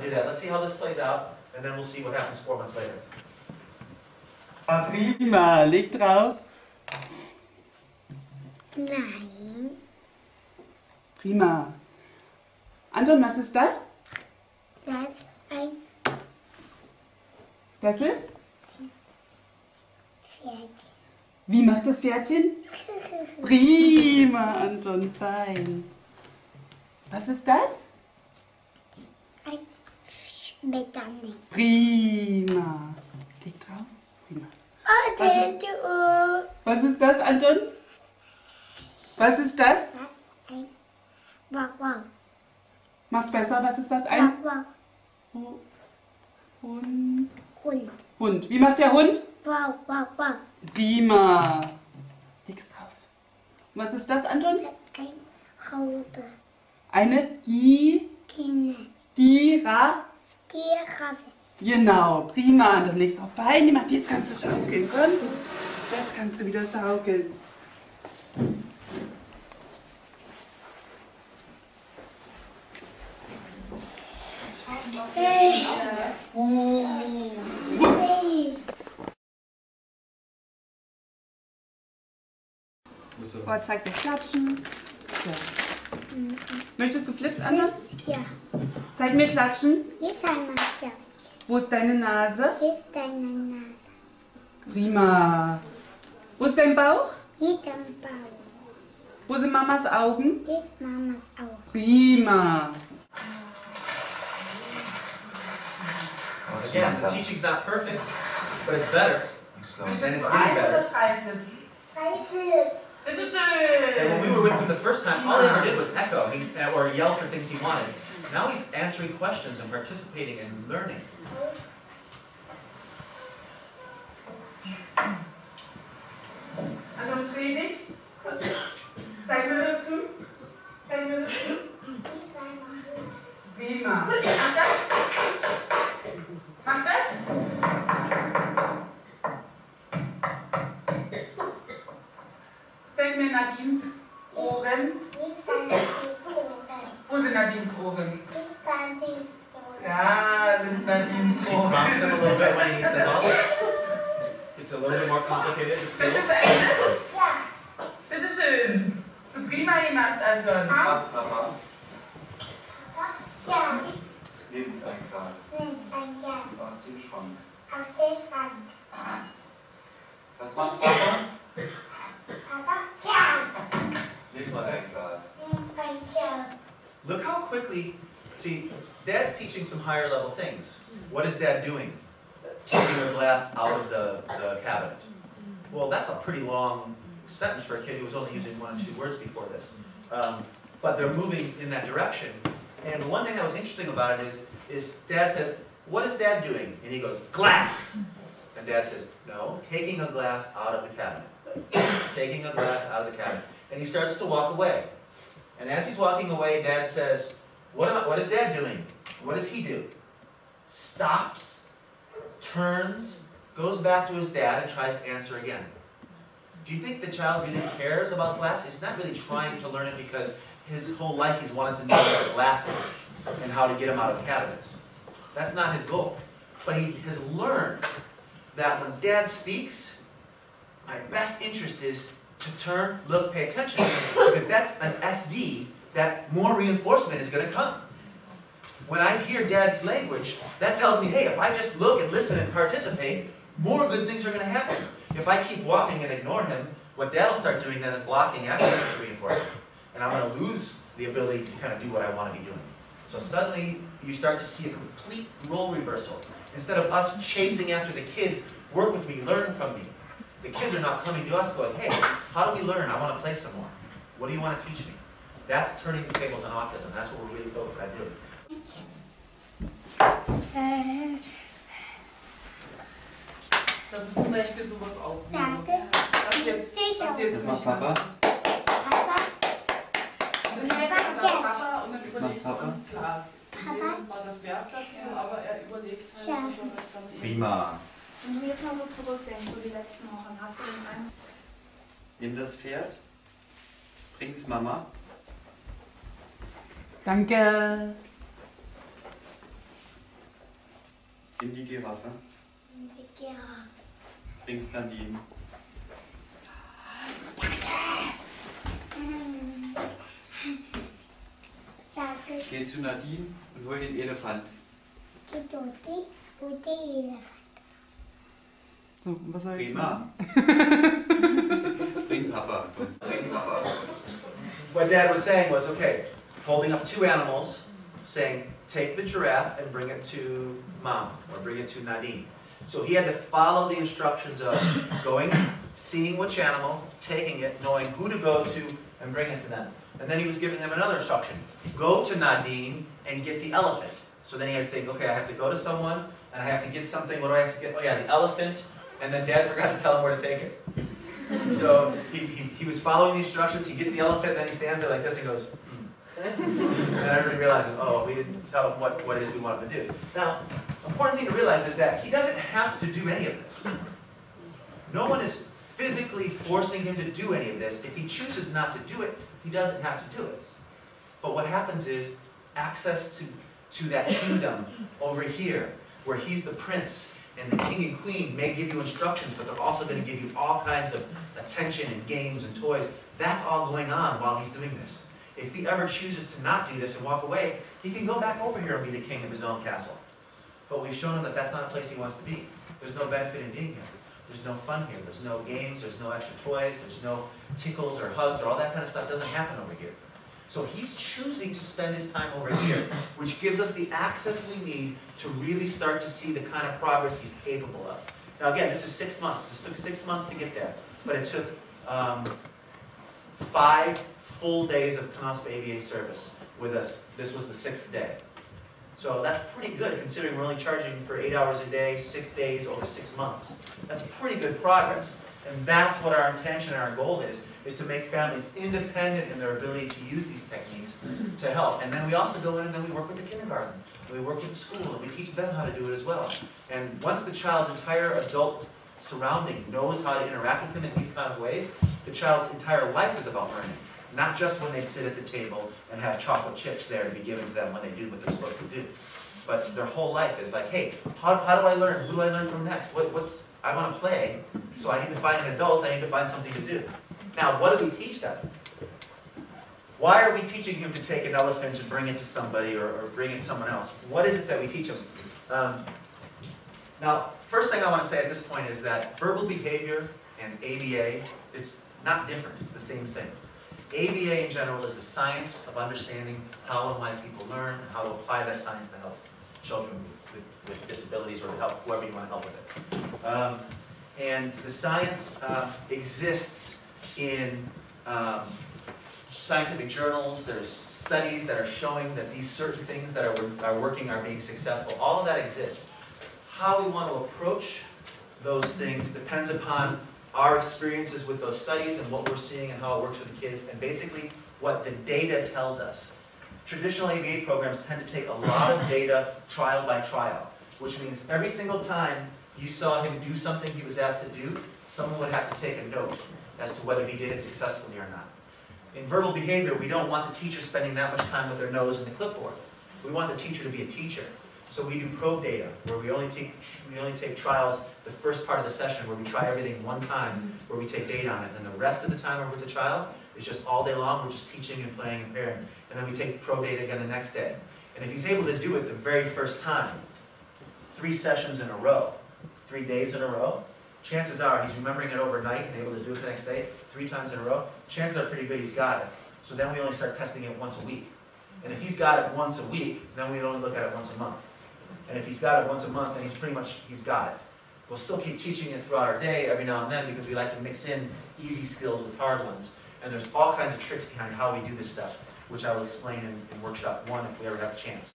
Do that. Let's see how this plays out, and then we'll see what happens four months later. Prima, leg drauf. Nein. Prima. Anton, was ist das? Das ist ein Das ist? Pferdchen. Wie macht das Pferdchen? Prima, Anton, fein. Was ist das? Schmetterling. Prima. Leg drauf. Prima. Oh, der du. Was ist das, Anton? Was ist das? Ein Wow. Mach's besser. Was ist das? Ein Wow, Hund. Hund. Hund. Wie macht der Hund? Wow, wow, wow. Prima. Leg's drauf. Was ist das, Anton? Ist ein Haube. Eine Gi Kinder. Gira. Giraffe. Genau, prima. Anton, legst auf Bein. Mach jetzt kannst du schaukeln. Komm. Jetzt kannst du wieder schaukeln. Hey. Hey. Boah, zeig mir Klatschen. So. Möchtest du Flips, Anton? Ja. Zeig mir Klatschen. Hier ist einmal ja. Wo ist deine Nase? Hier ist deine Nase. Prima. Wo ist dein Bauch? Hier ist dein Bauch. Wo sind Mamas Augen? Hier ist Mamas Auge. Prima. Again, the teaching's not perfect, but it's better. And it's getting better. And when we were with him the first time, all he ever did was echo he, or yell for things he wanted. Now he's answering questions and participating and learning. Dreh dich. Zeig mir dazu. Zeig mir dazu. Prima. Mach das. Mach das. Zeig mir. Wo sind Nadines Ohren? Hier ist deine Ohren. Da sind Nadines She prompts him a little Ohren. bit when he needs them up. It's a little bit more complicated, the Bitte skills. schön. Ja. Bitte schön. So prima gemacht, Anton. Papa, Ja. neben dein Glas. Nein, ein Ja. Aus dem Schrank. Auf den Schrank. Was macht Papa? Papa. Ja. Neben dein Glas. Nein, ein Ja. Look how quickly, see, Dad's teaching some higher level things. What is Dad doing? Taking a glass out of the, the cabinet. Well, that's a pretty long sentence for a kid who was only using one or two words before this. Um, but they're moving in that direction. And one thing that was interesting about it is, is Dad says, what is Dad doing? And he goes, glass. And Dad says, no, taking a glass out of the cabinet. Taking a glass out of the cabinet. And he starts to walk away. And as he's walking away, Dad says, what, am I, what is Dad doing? What does he do? Stops, turns, goes back to his dad and tries to answer again. Do you think the child really cares about glass? He's not really trying to learn it because his whole life he's wanted to know about glasses and how to get him out of cabinets. That's not his goal. But he has learned that when dad speaks, my best interest is to turn, look, pay attention, because that's an SD that more reinforcement is going to come. When I hear dad's language, that tells me, hey, if I just look and listen and participate, more good things are going to happen. If I keep walking and ignore him, what dad will start doing then is blocking access to reinforcement. And I'm going to lose the ability to kind of do what I want to be doing. So suddenly, you start to see a complete role reversal. Instead of us chasing after the kids, work with me, learn from me. The kids are not coming to us going, hey, how do we learn? I want to play some more. What do you want to teach me? That's turning the tables on autism. That's what we're really focused on doing. Äh, Das ist zum Beispiel sowas auch. Danke. Das jetzt, das jetzt Was macht nicht Papa? Papa. Das ist jetzt sagt Papa und dann überlegt Macht er Papa? ein Glas. Papa? Das war das Verb dazu, aber er überlegt halt, Ja. ob er das dann eben- Prima. Wenn du jetzt mal so zurückdenkst, so die letzten Wochen, hast du den einen Nimm das Pferd. Bring's Mama. Danke. Nimm die Giraffe. Die Giraffe. Bring's Nadine. Sage, Geh zu Nadine und hol den Elefant. geh zu die, wo die Elefant. So, und was soll ich jetzt Prima. machen? Papa. Bring Papa. What Dad was saying was, okay, holding up two animals, saying, take the giraffe and bring it to Mom, or bring it to Nadine. So he had to follow the instructions of going, seeing which animal, taking it, knowing who to go to, and bring it to them. And then he was giving them another instruction. Go to Nadine and get the elephant. So then he had to think, okay, I have to go to someone, and I have to get something, what do I have to get? Oh yeah, the elephant, and then Dad forgot to tell him where to take it. So he, he, he was following the instructions, he gets the elephant, and then he stands there like this and goes, hmm. And then everybody realizes, oh, we didn't tell him what, what it is we want him to do. Now, important thing to realize is that he doesn't have to do any of this. No one is physically forcing him to do any of this. If he chooses not to do it, he doesn't have to do it. But what happens is access to, to that kingdom over here, where he's the prince and the king and queen may give you instructions, but they're also going to give you all kinds of attention and games and toys. That's all going on while he's doing this. If he ever chooses to not do this and walk away, he can go back over here and be the king of his own castle. But we've shown him that that's not a place he wants to be. There's no benefit in being here. There's no fun here. There's no games. There's no extra toys. There's no tickles or hugs or all that kind of stuff doesn't happen over here. So he's choosing to spend his time over here, which gives us the access we need to really start to see the kind of progress he's capable of. Now again, this is six months. This took six months to get there, but it took um, five full days of Knospe ABA service with us. This was the sixth day. So that's pretty good considering we're only charging for eight hours a day, six days over six months. That's pretty good progress. And that's what our intention and our goal is, is to make families independent in their ability to use these techniques to help. And then we also go in and then we work with the kindergarten, we work with the school, and we teach them how to do it as well. And once the child's entire adult surrounding knows how to interact with them in these kind of ways, the child's entire life is about learning. Not just when they sit at the table and have chocolate chips there to be given to them when they do what they're supposed to do. But their whole life is like, hey, how, how do I learn? Who do I learn from next? What, what's, I want to play, so I need to find an adult, I need to find something to do. Now, what do we teach them? Why are we teaching him to take an elephant and bring it to somebody or, or bring it to someone else? What is it that we teach him? Um, now, first thing I want to say at this point is that verbal behavior and ABA, it's not different, it's the same thing. ABA in general is the science of understanding how and why people learn and how to apply that science to help children with, with, disabilities or to help whoever you want to help with it. Um, and the science uh, exists in um, scientific journals, there's studies that are showing that these certain things that are, are working are being successful. All of that exists. How we want to approach those things depends upon our experiences with those studies and what we're seeing and how it works with the kids, and basically what the data tells us. Traditional ABA programs tend to take a lot of data trial by trial, which means every single time you saw him do something he was asked to do, someone would have to take a note as to whether he did it successfully or not. In verbal behavior, we don't want the teacher spending that much time with their nose in the clipboard. We want the teacher to be a teacher. So we do probe data, where we only take, we only take trials the first part of the session, where we try everything one time, where we take data on it. And the rest of the time we're with the child is just all day long, we're just teaching and playing and pairing. And then we take probe data again the next day. And if he's able to do it the very first time, three sessions in a row, three days in a row, chances are he's remembering it overnight and able to do it the next day, three times in a row, chances are pretty good he's got it. So then we only start testing it once a week. And if he's got it once a week, then we only look at it once a month. And if he's got it once a month, then he's pretty much, he's got it. We'll still keep teaching it throughout our day every now and then because we like to mix in easy skills with hard ones. And there's all kinds of tricks behind how we do this stuff, which I will explain in, in workshop one if we ever have a chance.